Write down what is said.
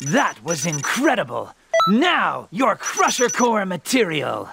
That was incredible! Now, your Crusher Core material!